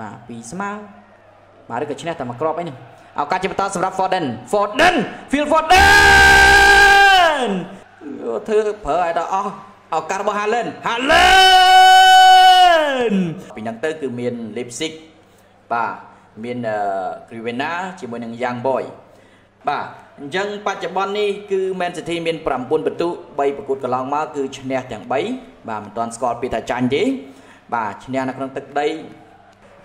បាទ2ស្មើបាទឬក៏ឈ្នះតែមួយគ្រាប់អីនេះឱកាសជាបន្តសម្រាប់ Foden Foden Phil Foden ធ្វើប្រើឲ្យដល់អស់ឱកាសរបស់ Haaland Haaland ពីហ្នឹងទៅគឺមាន Leipzig បាទមាន Grivena ជាមួយនឹង Young Boy បាទអញ្ចឹងបច្ចុប្បន្ននេះគឺ Man City មាន9ពិន្ទុ3ប្រកួតកន្លងមកគឺឈ្នះទាំង3បាទមិនទាន់ស្គាល់ពីថាចាញ់ទេបាទឈ្នះនៅក្នុងទឹកដី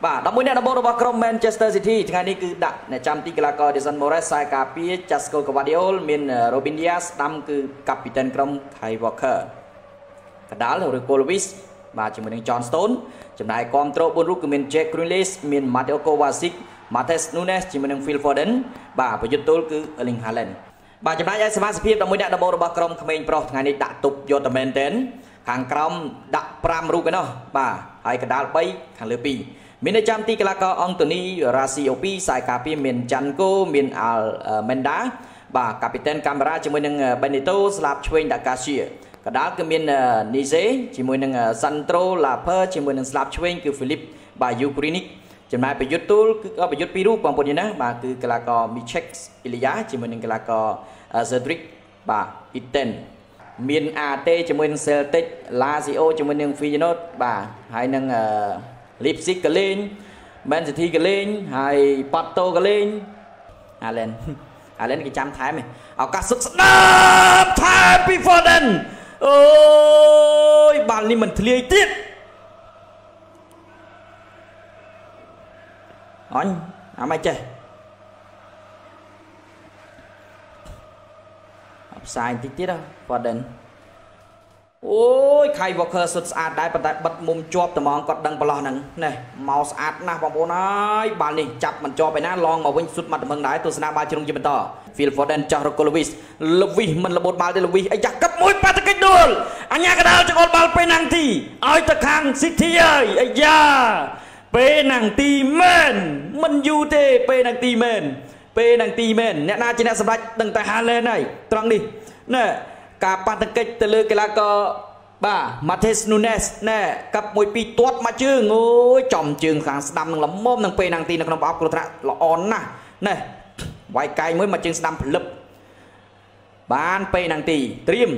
បាទ11អ្នកដំបូងរបស់ក្រុម Manchester City ថ្ងៃនេះគឺដាក់អ្នកចាំទីកីឡាករ Dejan Morales ខ្សែការពារ Jasco Gvardiol មាន Robin Dias ស្ដាំគឺកាពីតានក្រុម Kai Walker កដាលឬ Polovis បាទជាមួយនឹង John Stone ចំណែកគាំទ្រ4រូបគឺមាន Jack Grealish មាន Mateo Kovacic Matheus Nunes ជាមួយនឹង Phil Foden បាទប្រយុទ្ធទល់គឺ Erling Haaland បាទចំណែកឯសមាជិក11អ្នកដំបូងរបស់ក្រុមក្មេងប្រុសថ្ងៃនេះដាក់ទប់យកតែមែនតែនខាងក្រោមដាក់5រូបឯណោះបាទហើយកដាល3ខាងលើ2 មានចាំទីកីឡាករអង់តូនីរ៉ាស៊ីអូពីខ្សែការពារមានចាន់កូមានអាល់មេនដាបាទកាពីតានកាមេរ៉ាជាមួយនឹងបេនីតូស្លាប់ឆ្វេងដាកាសៀកដាលគឺមាននីសេជាមួយនឹងសាន់ត្រូឡាភើជាមួយនឹងស្លាប់ឆ្វេងគឺហ្វីលីបបាទយូគ្រីនិកចំណែកប្រយុទ្ធទូលគឺប្រយុទ្ធពីររូបបងប្អូនណាបាទគឺកីឡាករ Michek Ilya ជាមួយនឹងកីឡាករ Cedric បាទ Iten មាន AT ជាមួយនឹង Celtic Lazio ជាមួយនឹង Feyenoord បាទហើយនឹង Leipzig ក៏លេង Man City ក៏លេងហើយ Porto ក៏លេង Haaland Haaland គេចាំថែមឱកាសសុខស្ដាប់ថែមពី Foden អូយបាល់នេះមិនធ្លាយទៀតអញអាមិនចេះផ្សាយបន្តិចទៀត Foden អូយខៃ Walker សុទ្ធស្អាតដែរប៉ុន្តែបិទមុំជាប់ត្មងគាត់ដឹងប្រឡោះហ្នឹងនេះមកស្អាតណាស់បងប្អូនអើយបាល់នេះចាប់មិនជាប់ឯណាឡងមកវិញសុទ្ធមកត្មឹងដែរទស្សនាបាល់ជ្រុងជាបន្ត Phil Foden ចោះរកលវីសលវីសមិនលបូតបាល់ទេលវីសអាយ៉ាកឹបមួយបាត់កិច្ចដួលអញ្ញាកដាលចង្អុលបាល់ពេលណាំងទីឲ្យទៅខាង City ហើយអាយ៉ាពេលណាំងទីមែនមិនយូរទេពេលណាំងទីមែនពេលណាំងទីមែនអ្នកណាជាអ្នកសម្រេចដឹងតែ Haaland ហើយត្រង់នេះណែ ការប៉ះទង្គិចទៅលើកីឡាករបាទ Matheus Nunes ណែកាប់មួយពីរទាត់មកជើងអូយចំជើងខាងស្ដាំនឹងល្មមនឹងពេលណាំងទីនៅក្នុងប្រអប់គ្រោះថ្នាក់ល្អណាស់ណែវាយកែងមួយមកជើងស្ដាំផលិបបានពេលណាំងទីត្រៀម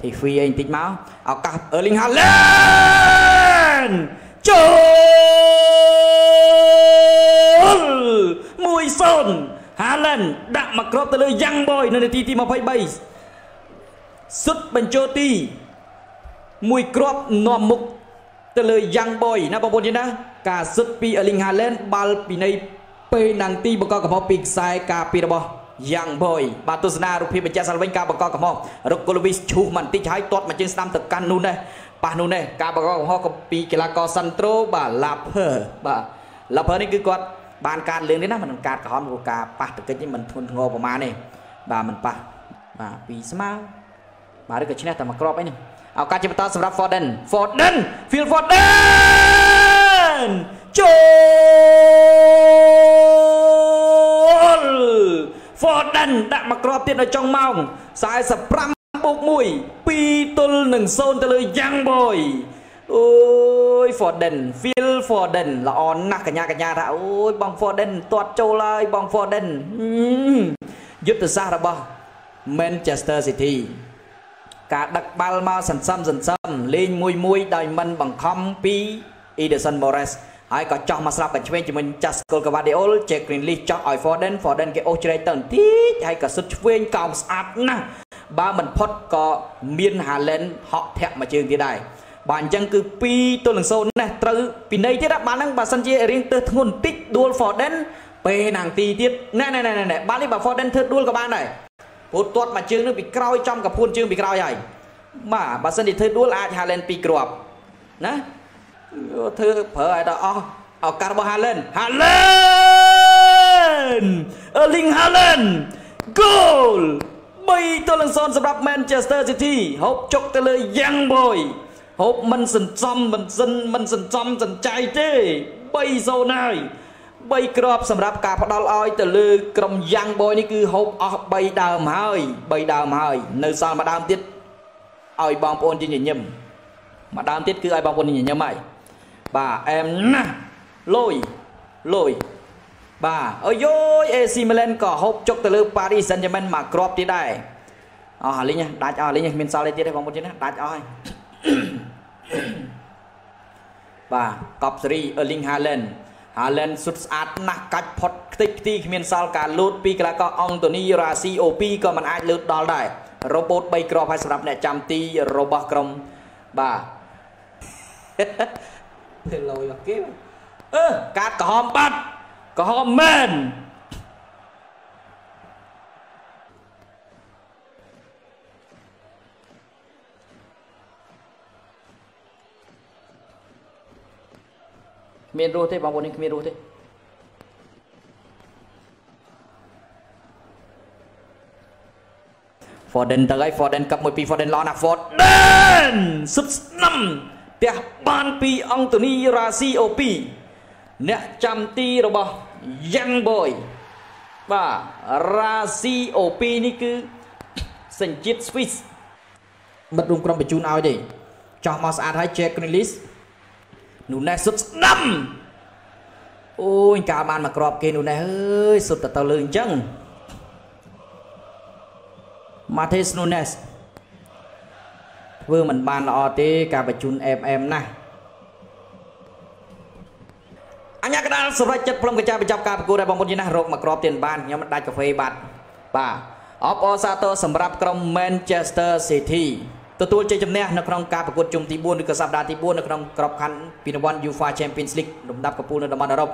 ធីហ្វីអីបន្តិចមកឱកាស Erling Haaland ចូល1-0 Haaland ដាក់មកគ្របទៅលើ Young Boy នៅនាទីទី23 សុទ្ធបញ្ចូលទីមួយគ្រាប់នាំមុខទៅលើ Young Boy ណាបងប្អូនយល់ណាការសុទ្ធពី Erling Haaland បាល់ពីនៃពេលណាំងទីបង្កកំហុសពីខ្សែការពីរបស់ Young Boy បាទទស្សនារូបភាពបញ្ជាក់សាល់វិញការបង្កកំហុសរុកកូលវីសឈូសមិនតិចហើយទាត់មកជើងស្ដាំទៅកាន់នោះនេះប៉ះនោះនេះការបង្កកំហុសពីកីឡាករសាន់ត្រូបាទ Lapper បាទ Lapper នេះគឺគាត់បានការលឿងនេះណាមិនការក្រហមព្រោះការប៉ះតកិច្ចនេះមិនធ្ងន់ធ្ងរប្រហែលទេបាទមិនប៉ះបាទពីស្មើ បាទឬក៏ឈ្នះតែមួយគ្រាប់អីនេះឱកាសជាបន្តសម្រាប់ Foden Foden Phil Foden ចូល Foden ដាក់មួយគ្រាប់ទៀតនៅចុងម៉ោង45បូក1 2ទល់នឹង0ទៅលើ Young Boy អូយ Foden Phil Foden ល្អណាស់កញ្ញាកញ្ញាថាអូយបង Foden ទាត់ចូលហើយបង Foden យុទ្ធសាស្ត្ររបស់ Manchester City ការដឹកបាល់មកសន្សំសន្សំលេងមួយមួយដោយមិនបង្ខំពី Ederson Morales ហើយក៏ចោះមកស្រាប់កញ្ឆ្វេងជាមួយ Jasco Gvardiol Jack Grealish ចោះឲ្យ Foden Foden គេអូសជ្រែកទៅបន្តិចហើយក៏សុទ្ធឆ្វេងកោមស្អាតណាស់បើមិនផុតក៏មាន Haaland ហក់ធាក់មួយជើងទៀតដែរបាទអញ្ចឹងគឺ2ទល់នឹង0ណាស់ត្រូវពីនៃទៀតបាទហ្នឹងបើសិនជារៀងទៅធ្ងន់បន្តិចដួល Foden ពេលណាងទីទៀតណែណែណែបាទនេះបើ Foden ធ្វើដួលក៏បានដែរ ព្រោះទាត់មួយជើងនឹងពីក្រោយចំកពួនជើងពីក្រោយហើយបាទបើសិនជាធ្វើដួលអាច Haaland ពីរគ្រាប់ណាធ្វើប្រើឲ្យដល់អស់ឱកាសរបស់ Haaland Haaland Erling Haaland goal 3ទល់នឹង0សម្រាប់ Manchester City ហូបចុកទៅលើ Young Boy ហូបមិនសន្សំមិនសិនមិនសន្សំសន្ចៃទេ3-0ហើយ 3គ្រាប់សម្រាប់ការផ្ដល់ឲ្យទៅលើក្រុមយ៉ាងបយនេះគឺហូបអស់3ដើមហើយ3ដើមហើយ នៅសល់មួយដើមទៀតឲ្យបងប្អូនជាញញឹមមួយដើមទៀតគឺឲ្យបងប្អូនញញឹមហើយបាទអែមណាស់លុយលុយបាទអើយយ AC Milan ក៏ហូបចុកទៅលើ Paris Saint-Germain មកគ្រាប់ទៀតដែរអស់អាលីងដាច់អស់អាលីងមានសល់អីទៀតទេបងប្អូនជិះណាដាច់អស់ហើយបាទកប់សេរី Erling Haaland Haaland សុទ្ធស្អាតណាស់កាច់ផុតខ្ទេចខ្ទីគ្មានសល់ការលូតពីកីឡាករអង់តូនីរ៉ាស៊ីអូពីក៏មិនអាចលូតដល់ដែររ៉ូបូត3គ្រាប់ហើយសម្រាប់អ្នកចាំទីរបស់ក្រុមបាទទៅលយមកគេអឺកាតក្រហមបាត់ក្រហមមែន មានរស់ទេបងប្អូននេះគ្មានរស់ទេ Foden ទៅហើយ Foden កັບមួយពី Foden ល្អណាស់ Foden សុទ្ធស្នំផ្ទះបានពីអង្គតូនីរ៉ាស៊ីអូពីអ្នកចាំទីរបស់ Young Boy បាទរ៉ាស៊ីអូពីនេះគឺសញ្ជាតិ Swiss មិត្តរួមក្រុមបញ្ជូនឲ្យទេចោះមកស្អាតហើយ Jack Grealish នូណេសសុទ្ធស្នំអូយកាលបានមកក្របគេនូណេសអើយសុទ្ធតែទៅលើអញ្ចឹង Matheus Nunes ធ្វើមិនបានល្អទេការបញ្ជូន FM ណាស់អញ្ញាកដាលសម្រាប់ចិត្តព្រមកញ្ចាបញ្ចប់ការប្រកួតដែរបងប្អូនជាណារកមកក្របទៀតបានខ្ញុំដាច់កាហ្វេបាត់បាទអបអរសាទរសម្រាប់ក្រុម Manchester City ទទួលជ័យជំនះនៅក្នុងការប្រកួតជុំទី4ឬក៏សប្តាហ៍ទី4នៅក្នុងក្របខ័ណ្ឌពីរង្វាន់ UEFA Champions League លំដាប់កំពូលនៅតំបន់អឺរ៉ុប